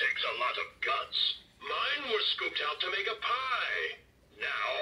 takes a lot of guts. Mine were scooped out to make a pie. Now